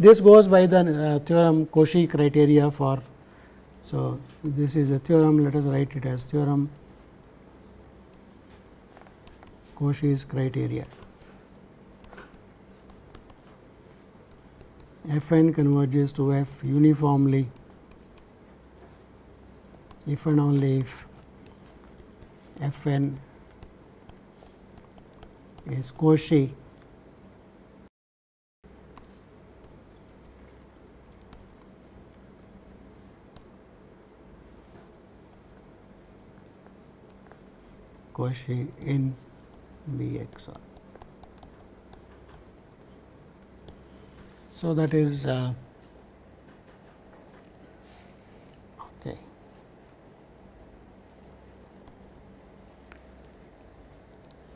This goes by the uh, theorem Cauchy criteria for. So, this is a theorem let us write it as theorem Cauchy's criteria. F n converges to f uniformly. If and only if f n is Cauchy. Cauchy in B x r. So, that is uh, okay.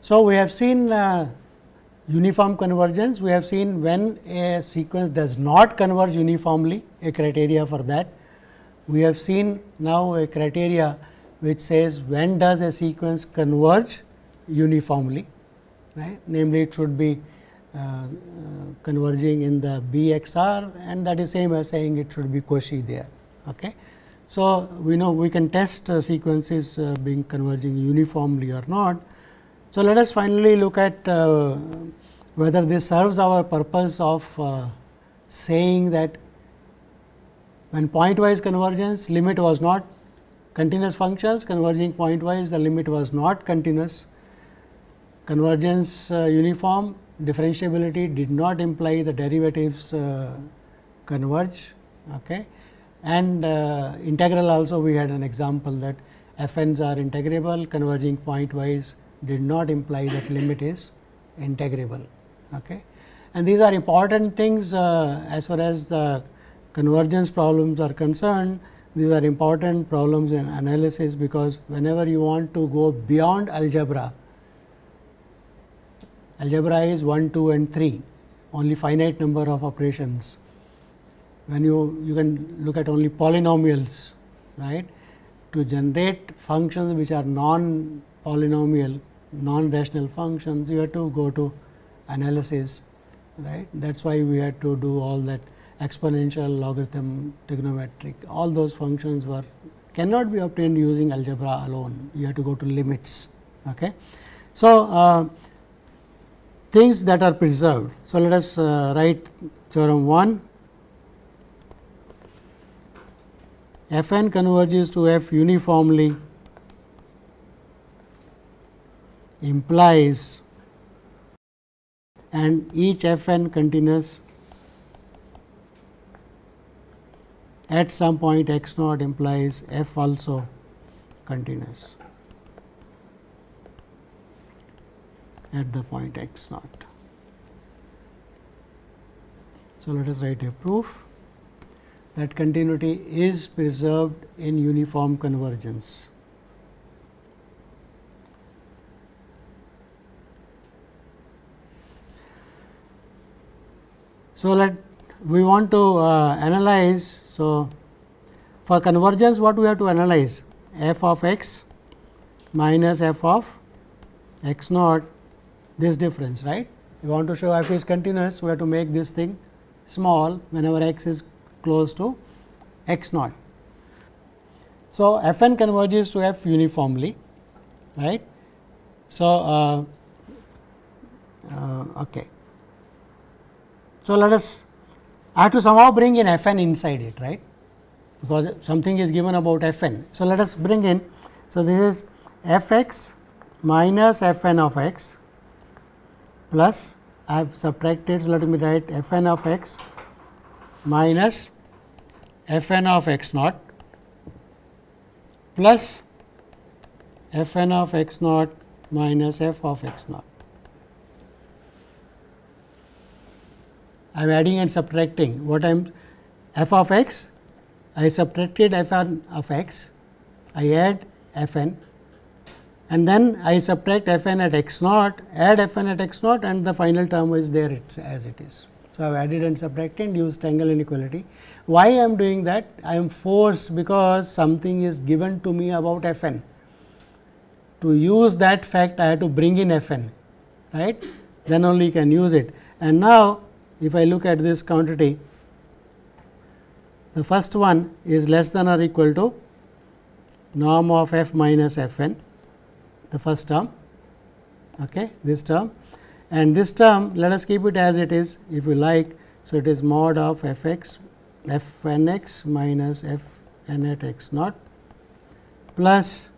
So, we have seen uh, uniform convergence, we have seen when a sequence does not converge uniformly, a criteria for that. We have seen now a criteria which says when does a sequence converge uniformly, right. Namely, it should be converging in the BXR and that is same as saying it should be Cauchy there. Okay. So, we know we can test uh, sequences uh, being converging uniformly or not. So, let us finally look at uh, whether this serves our purpose of uh, saying that when pointwise convergence limit was not continuous functions converging pointwise the limit was not continuous convergence uh, uniform differentiability did not imply the derivatives uh, converge okay? And uh, integral also we had an example that f n's are integrable converging pointwise did not imply that limit is integrable okay? And these are important things uh, as far as the convergence problems are concerned. These are important problems in analysis because whenever you want to go beyond algebra algebra is 1, 2 and 3 only finite number of operations. When you, you can look at only polynomials right? To generate functions which are non polynomial non rational functions you have to go to analysis right? That is why we had to do all that exponential logarithm trigonometric. All those functions were cannot be obtained using algebra alone. You have to go to limits okay? So uh, things that are preserved. So, let us uh, write theorem 1 f n converges to f uniformly implies and each f n continuous at some point x naught implies f also continuous. At the point x naught. So, let us write a proof that continuity is preserved in uniform convergence. So, let we want to uh, analyze. So, for convergence what we have to analyze f of x minus f of x naught this difference right. We want to show f is continuous we have to make this thing small whenever x is close to x naught. So, f n converges to f uniformly right. So, uh, uh, okay. So, let us I have to somehow bring in f n inside it right because something is given about f n. So, let us bring in. So, this is f x minus f n of x plus I have subtracted. So, let me write f n of x minus f n of x naught plus f n of x naught minus f of x naught. I am adding and subtracting what I am f of x I subtracted f n of x I add f n and then I subtract f n at x naught, add f n at x naught and the final term is there as it is. So, I have added and subtracted and used triangle inequality. Why I am doing that? I am forced because something is given to me about f n. To use that fact I have to bring in f n, right? Then only you can use it. And now, if I look at this quantity, the first one is less than or equal to norm of f minus f n, the first term, okay, this term and this term let us keep it as it is if you like. So, it is mod of f x f n x minus f n at x naught plus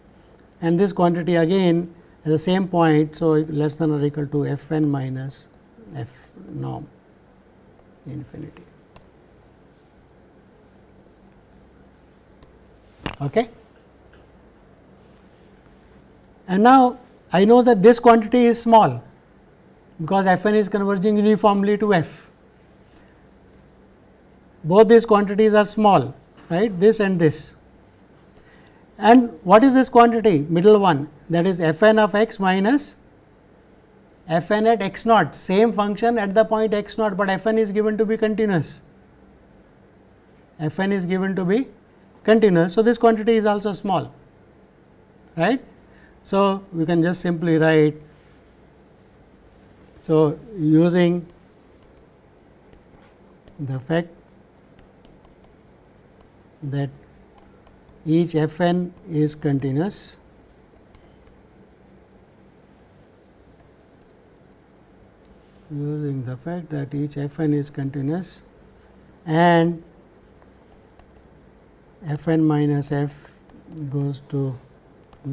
and this quantity again at the same point. So, less than or equal to f n minus f norm infinity. Okay. And now, I know that this quantity is small because f n is converging uniformly to f. Both these quantities are small, right, this and this. And what is this quantity? Middle one that is f n of x minus f n at x naught, same function at the point x naught, but f n is given to be continuous. f n is given to be continuous. So, this quantity is also small, right. So, we can just simply write. So, using the fact that each f n is continuous using the fact that each f n is continuous and f n minus f goes to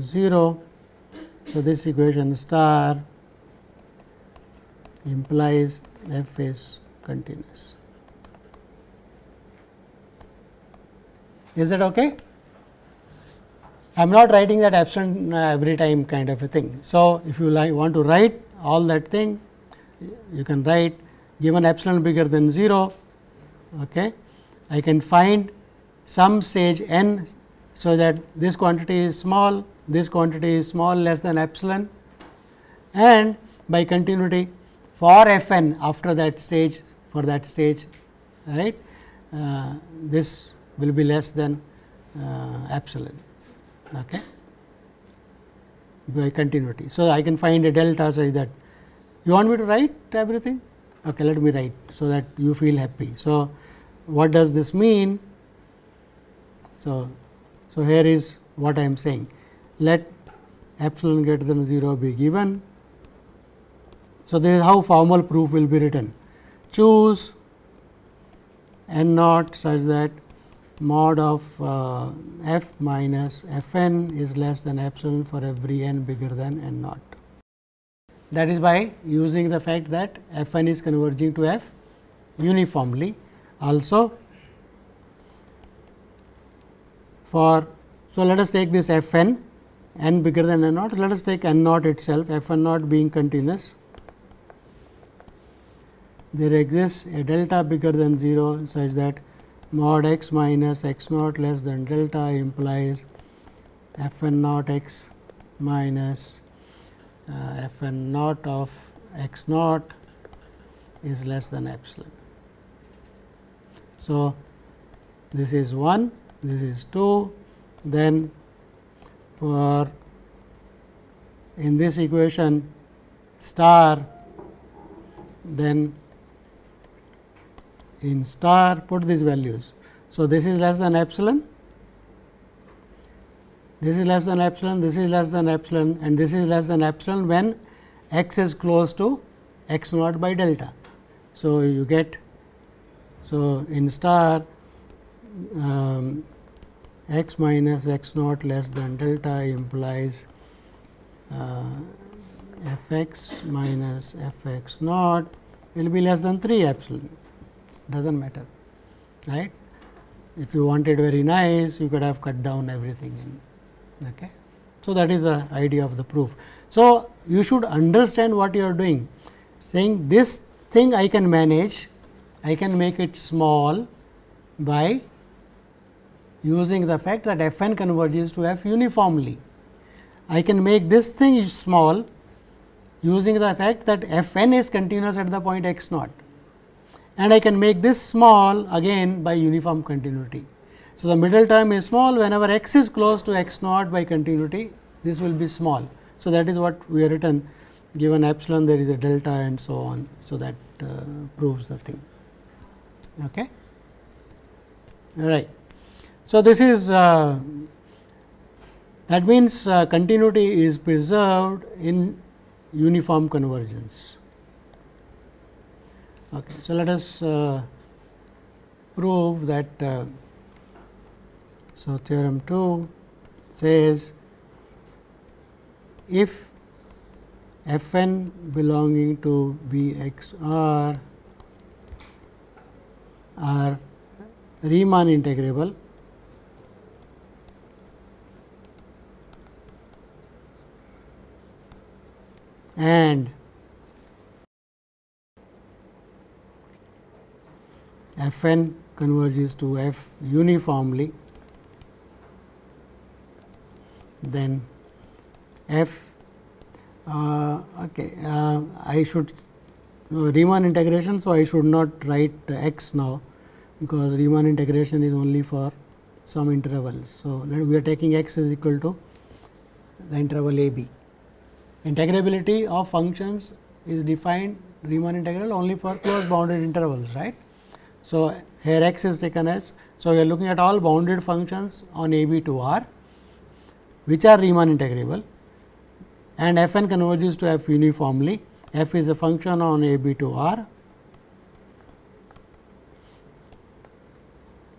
0 so, this equation star implies f is continuous. Is that okay? I am not writing that epsilon uh, every time kind of a thing. So, if you like want to write all that thing, you can write given epsilon bigger than 0, okay. I can find some stage n. So, that this quantity is small this quantity is small less than epsilon and by continuity for f n after that stage for that stage right uh, this will be less than uh, epsilon okay by continuity. So, I can find a delta such that you want me to write everything okay let me write so that you feel happy. So, what does this mean? So, so here is what I am saying let epsilon greater than 0 be given. So, this is how formal proof will be written. Choose n naught such that mod of uh, f minus f n is less than epsilon for every n bigger than n naught. That is by using the fact that f n is converging to f uniformly. Also, for so let us take this f n n bigger than n naught. Let us take n naught itself, f n naught being continuous. There exists a delta bigger than 0 such that mod x minus x naught less than delta implies f n naught x minus uh, f n naught of x naught is less than epsilon. So, this is 1, this is 2, then for in this equation star then in star put these values. So, this is less than epsilon, this is less than epsilon, this is less than epsilon and this is less than epsilon when x is close to x naught by delta. So, you get so in star um, x minus x naught less than delta implies uh, f x minus f x naught will be less than 3 epsilon does not matter right. If you wanted very nice you could have cut down everything in okay. So, that is the idea of the proof. So, you should understand what you are doing saying this thing I can manage I can make it small by using the fact that f n converges to f uniformly. I can make this thing small using the fact that f n is continuous at the point x naught and I can make this small again by uniform continuity. So, the middle term is small whenever x is close to x naught by continuity this will be small. So, that is what we have written given epsilon there is a delta and so on. So, that uh, proves the thing. Okay. All right. So, this is uh, that means uh, continuity is preserved in uniform convergence. Okay. So, let us uh, prove that uh, so theorem 2 says if f n belonging to B x r are Riemann integrable and f n converges to f uniformly, then f uh, okay uh, I should Riemann integration. So, I should not write x now because Riemann integration is only for some intervals. So, we are taking x is equal to the interval a b. Integrability of functions is defined Riemann integral only for closed bounded intervals, right. So, here x is taken as, so we are looking at all bounded functions on a b to r, which are Riemann integrable and f n converges to f uniformly, f is a function on a b to r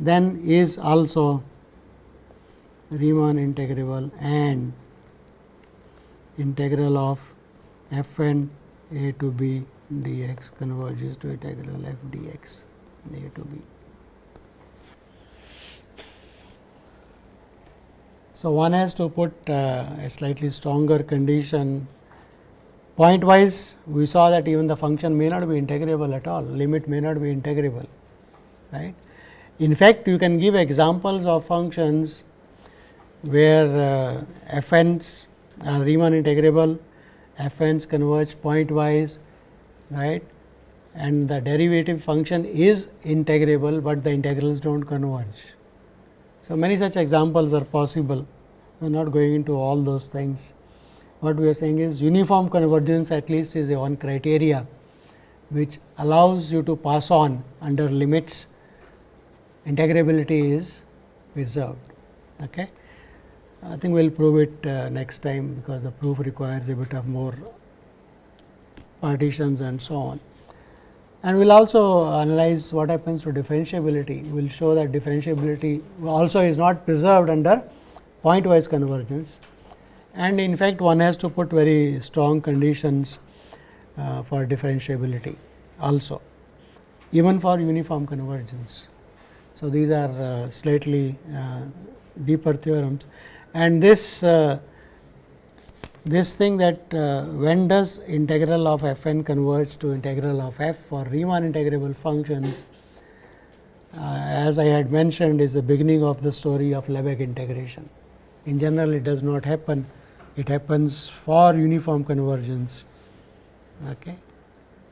then is also Riemann integrable and integral of f n a to b dx converges to integral f dx a to b. So, one has to put uh, a slightly stronger condition point wise we saw that even the function may not be integrable at all limit may not be integrable right in fact, you can give examples of functions where uh, f n's are Riemann integrable, f n's converge pointwise, right, and the derivative function is integrable, but the integrals do not converge. So, many such examples are possible. We are not going into all those things. What we are saying is uniform convergence at least is a one criteria which allows you to pass on under limits integrability is preserved. Okay. I think we will prove it uh, next time because the proof requires a bit of more partitions and so on. And we will also analyze what happens to differentiability. We will show that differentiability also is not preserved under pointwise convergence. And in fact, one has to put very strong conditions uh, for differentiability also, even for uniform convergence. So, these are uh, slightly uh, deeper theorems and this uh, this thing that uh, when does integral of f n converge to integral of f for Riemann integrable functions uh, as I had mentioned is the beginning of the story of Lebesgue integration. In general it does not happen, it happens for uniform convergence. Okay.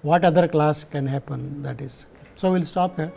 What other class can happen that is. So, we will stop here.